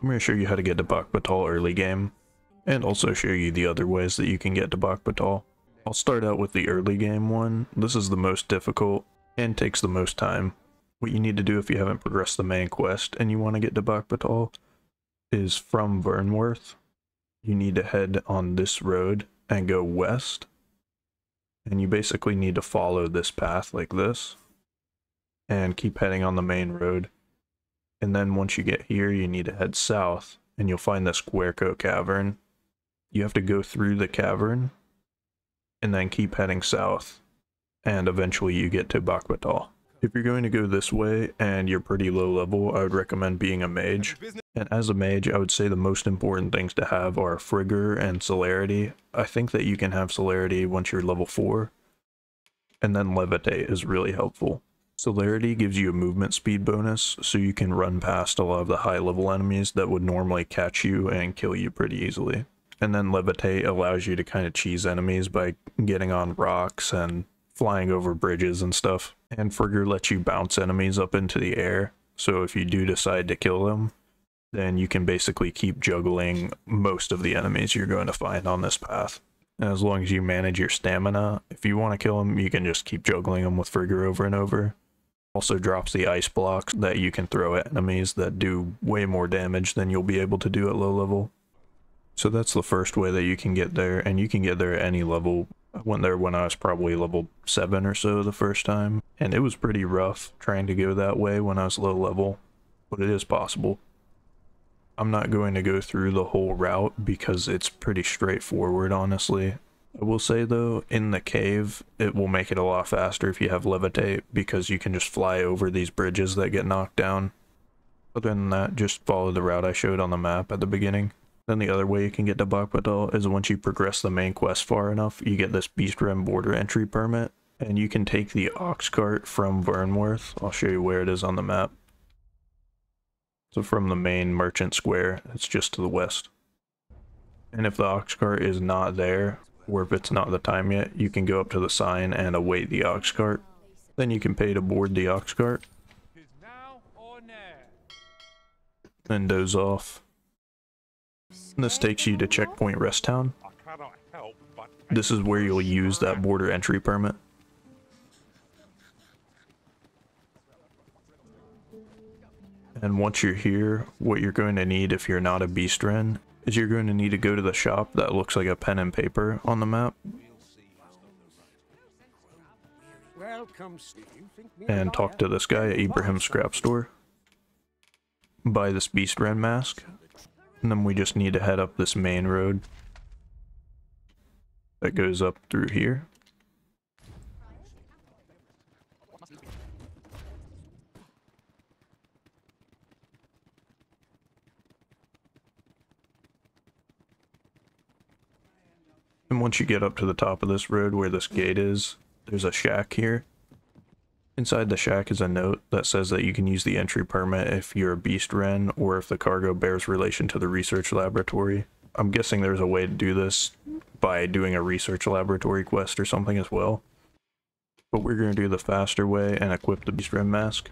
I'm going to show you how to get to Bakbattahl early game, and also show you the other ways that you can get to Bakbattahl. I'll start out with the early game one. This is the most difficult, and takes the most time. What you need to do if you haven't progressed the main quest and you want to get to Bakbattahl is from Vernworth. You need to head on this road and go west. And you basically need to follow this path like this and keep heading on the main road. And then once you get here, you need to head south and you'll find this Guerco cavern. You have to go through the cavern and then keep heading south and eventually you get to Bakbattahl. If you're going to go this way and you're pretty low level, I would recommend being a mage. And as a mage, I would say the most important things to have are Frigor and Celerity. I think that you can have Celerity once you're level 4. And then Levitate is really helpful. Celerity gives you a movement speed bonus, so you can run past a lot of the high level enemies that would normally catch you and kill you pretty easily. And then Levitate allows you to kind of cheese enemies by getting on rocks and flying over bridges and stuff. And Frigor lets you bounce enemies up into the air, so if you do decide to kill them, then you can basically keep juggling most of the enemies you're going to find on this path. And as long as you manage your stamina, if you want to kill them, you can just keep juggling them with Frigor over and over. Also drops the ice blocks that you can throw at enemies that do way more damage than you'll be able to do at low level. So that's the first way that you can get there, and you can get there at any level I went there when I was probably level 7 or so the first time, and it was pretty rough trying to go that way when I was low level, but it is possible. I'm not going to go through the whole route because it's pretty straightforward, honestly. I will say though, in the cave, it will make it a lot faster if you have levitate because you can just fly over these bridges that get knocked down. Other than that, just follow the route I showed on the map at the beginning. Then the other way you can get to Bakbattahl is once you progress the main quest far enough, you get this Beastren border entry permit, and you can take the ox cart from Vernworth. I'll show you where it is on the map. So from the main merchant square, it's just to the west. And if the ox cart is not there, or if it's not the time yet, you can go up to the sign and await the ox cart. Then you can pay to board the ox cart. Then doze off. This takes you to Checkpoint Rest Town. This is where you'll use that border entry permit. And once you're here, what you're going to need if you're not a Beastren is you're going to need to go to the shop that looks like a pen and paper on the map. And talk to this guy at Ibrahim Scrap Store. Buy this Beastren mask. And then we just need to head up this main road that goes up through here. And once you get up to the top of this road where this gate is, there's a shack here. Inside the shack is a note that says that you can use the entry permit if you're a Beastren or if the cargo bears relation to the research laboratory. I'm guessing there's a way to do this by doing a research laboratory quest or something as well. But we're going to do the faster way and equip the Beastren mask.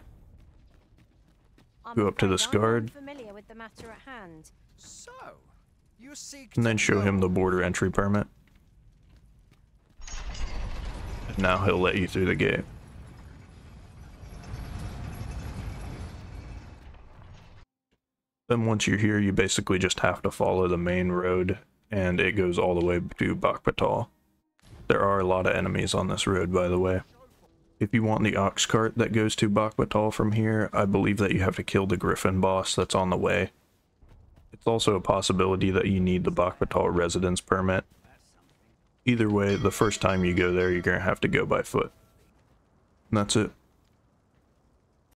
Go up to this guard. and then show him the border entry permit. Now he'll let you through the gate. Then once you're here, you basically just have to follow the main road, and it goes all the way to Bakbattahl. There are a lot of enemies on this road, by the way. If you want the ox cart that goes to Bakbattahl from here, I believe that you have to kill the griffin boss that's on the way. It's also a possibility that you need the Bakbattahl residence permit. Either way, the first time you go there, you're going to have to go by foot. And that's it.